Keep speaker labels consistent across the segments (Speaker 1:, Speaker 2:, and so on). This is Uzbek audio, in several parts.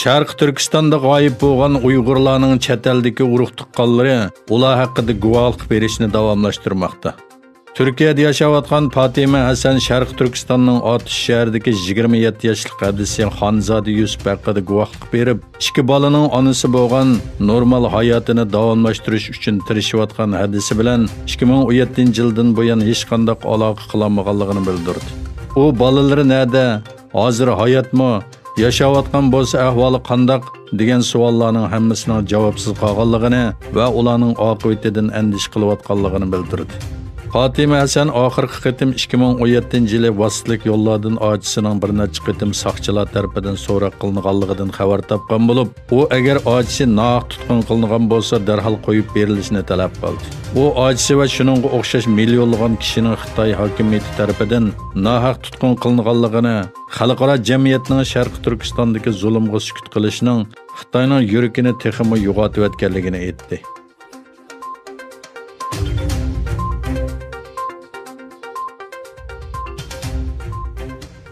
Speaker 1: Sharq Turkistonda g'oyib bo'lgan Uyg'urlarning чәтәлдікі eldagi urug' tuqqanlari ular haqida guvohlik berishni davomlashtirmoqda. Turkiyada yashayotgan Fatima Hasan Sharq Turkistonning Otish shahridagi 27 yoshli hadisi Xonzoda Yusuf haqida guvohlik berib, ikki bolaning onasi bo'lgan normal hayotini davomlashtirish uchun tirishayotgan hadisi bilan 2017-yildan бұян hech qanday aloqa qilmaganligini bildirdi. U bolalari азыр Hozir hayotmi? Yashayotgan bo'lsa ahvoli qandoq degan savollarning hammasining javobsiz qolganligini va ularning oqibatidan andish qilayotganligini bildirdi. Fatima Hasan oxirgi qitim 2017 yili vasitlik yo'llardan ojisining bir necha qitim soqchilar tarafidan so'roq qilinganligidan xabar topgan bo'lib, u agar ojisi noq tutqun qilingan bo'lsa, darhol qo'yib berilishini talab qildi. U ojisi va shuningga o'xshash millionlagan kishining Xitoy hokimiyati tarafidan nohaq tutqun qilinganligini, xalqaro jamiyatning Sharq Turkistondagi zulmga sukut qilishining Xitoyning yurakini texmi yo'g'otayotganligini aytdi.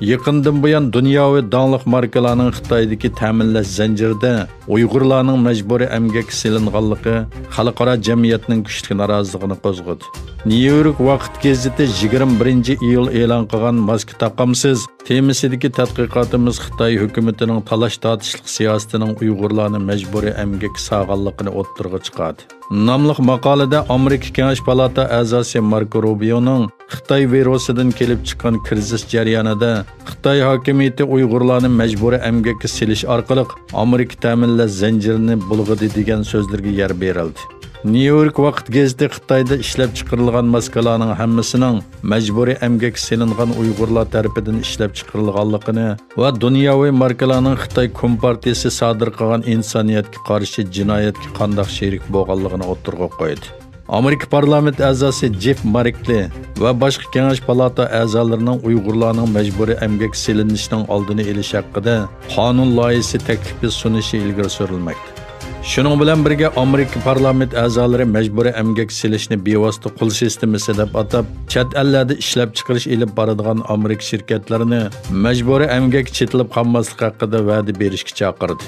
Speaker 1: Yaqindan buyon dunyoviy donliq markalarning Xitoydagi ta'minlash zanjirida Uyg'urlarning majburiy emgak silinganligi xalqaro jamiyatning kuchli noroziligini qo'zg'adi. Nyu-York vaqt gazeti 21 iyul e'lon qilgan maska taqamsiz temasidagi tadqiqotimiz Xitoy hukumatining talash tortishlik siyosatining Uyg'urlarni majburiy emgak sog'anligini o'ttirg'a chiqadi. nomli maqolada Amerika Kengash palata a'zosi Marko Rubioning Xitoy virusidan kelib chiqqan krizis jarayonida Xitoy hokimiyati Uyg'urlarni majburiy emgakka silish orqali Amerika ta'minlash zanjirini bulg'idi degan so'zlarga yer berildi нью йорк вакыт гезити Қытайда иштеп чыгарылган маскаларның һәммәсенең мәҗбүри әмгәк сыйланган уйгырлар тарафыдан иштеп чыгарылганлыгыны ва дөньяви маркаларның Хытай компартиясы садыр кылган инсаниятка каршы җинаятьгә кандак шәрик булганлыгын отырга койды. Америка парламент әгъзасы Джефф Марикли ва башка кеңеш палата әгъзаларының уйгырларның мәҗбүри әмгәк сыйланышының алдыны элеш хакында канун лаисы тәклифе сунушы илгәр сөрелмәктә. Shuning bilan birga Amerika parlament a'zolari majburiy emgak silishni bevosita qul sistemasi deb atab, chet ellarda ishlab chiqarish ilib boradigan Amerika shirkatlarini majburiy emgak chetilib qolmaslik haqida va'da berishga chaqirdi.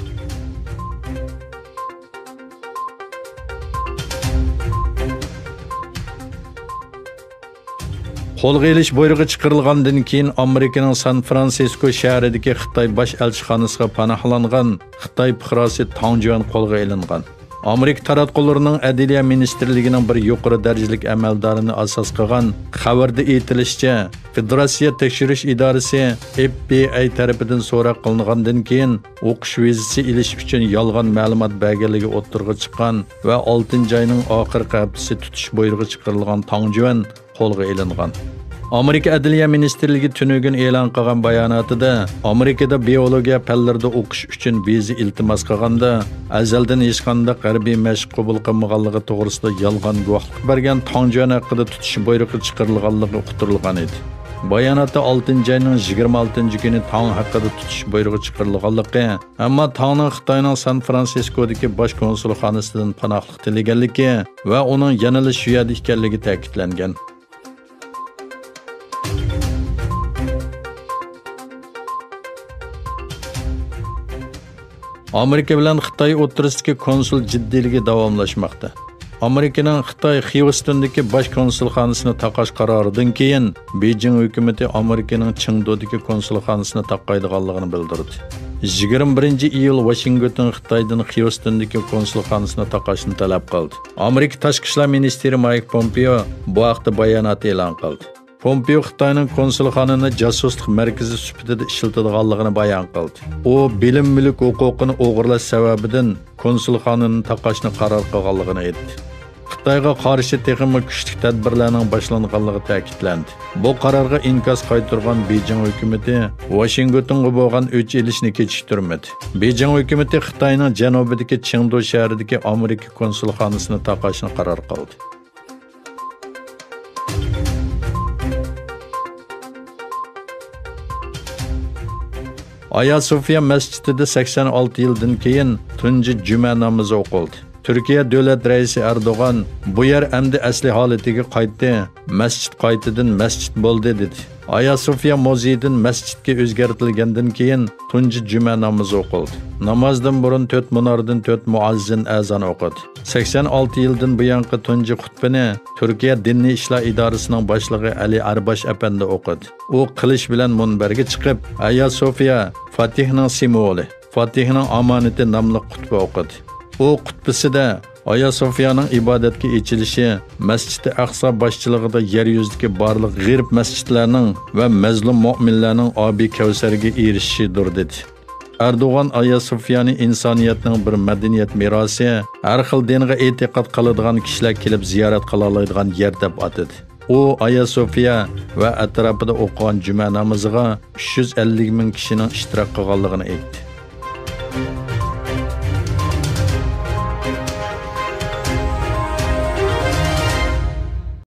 Speaker 1: қолға іліш бұйрығы чықырылғандан кейін Американың Сан Франциско шәһәріндегі Қытай баш елшіханасына панахланған Қытай пұқрасы Таунжуан қолға алынған. Америка таратқыларының әділет министрлігінің бір жоғары дәрежелік әмәлдарыны асас қылған хабарда айтылышча Федерация тексеріш идарасы FBI тарапынан сұрақ қылынғандан кейін оқыш визасы иліш үшін жалған мәлімат бәгелігі отырға шыққан және 6 айның ақырғы аптысы тұтыш бұйрығы шығарылған Таңжуан qo'lga ilingan. Amerika Adliya ministrligi tunugun e'lon qilgan bayonotida Amerikada biologiya fanlarida o'qish uchun viza iltimos qilganda azaldan hech qanday g'arbiy mashq qabul qilmaganligi to'g'risida yolg'on guvohlik bergan Tongjon haqida tutish buyrug'i chiqarilganligi uqtirilgan edi. Bayonotda 6-oyning 26 kuni Tong haqida tutish buyrug'i chiqarilganligi, ammo Tongning Xitoyning San Fransiskodagi bosh konsulxonasidan panohlik tilaganligi va uning yanada shu yerda ekanligi ta'kidlangan. Amerika bilan Xitoy o'rtasidagi konsul jiddiyligi davomlashmoqda. Amerikaning Xitoy Xivistondagi bosh konsulxonasini taqash qaroridan keyin Beijing hukumatı Amerikaning Chengdudagi konsulxonasini taqaydiganligini bildirdi. 21 iyul Washington Xitoydan Xivistondagi konsulxonasini taqashni talab qildi. Amerika tashqi ishlar ministri Mike Pompeo bu haqda bayonot e'lon qildi. Pompeo Xitoyning konsulxonani jasuslik markazi sifatida ishlatadiganligini bayon qildi. U bilim mulk huquqini o'g'irlash sababidan konsulxonani taqashni qaror qilganligini aytdi. Xitoyga qarshi texnik kuchli tadbirlarning boshlanganligi ta'kidlandi. Bu qarorga inkos qaytargan Beijing hukumatı Washingtonga bo'lgan o'ch elishni kechiktirmadi. Beijing hukumatı Xitoyning janubidagi Chengdu shahridagi Amerika konsulxonasini taqashni qaror qildi. Aya Sofiya masjidida 86 yildan keyin tunji juma namozi o'qildi. Turkiya davlat raisi Erdo'g'an bu yer endi asli holatiga qaytdi, masjid qaytadan masjid bo'ldi dedi. Aya Sofiya muzeyidan masjidga o'zgartirilgandan keyin tunji juma namozi o'qildi. Namozdan burun 4 munordan 4 muazzin azon o'qidi. 86 yildan buyangi tunji xutbani Turkiya diniy ishlar idorasining boshlig'i Ali Arbash apandi o'qidi. U qilish bilan munbarga chiqib, Aya Sofiya Fatihning simvoli, Fatihning omonati nomli xutba o'qidi. U xutbasida Aya Sofiyaning ibodatga echilishi Masjidi Aqsa boshchiligida yer yuzidagi barliq g'irb masjidlarning va mazlum mu'minlarning obi kavsarga erishishidir dedi. Erdoğan Aya Sofiyani insoniyatning bir madaniyat merosi, har xil dinga e'tiqod qiladigan kishilar kelib ziyorat qila oladigan yer deb atadi. U Aya Sofiya va atrofida o'qigan juma namoziga 350 ming kishining ishtirok qilganligini aytdi.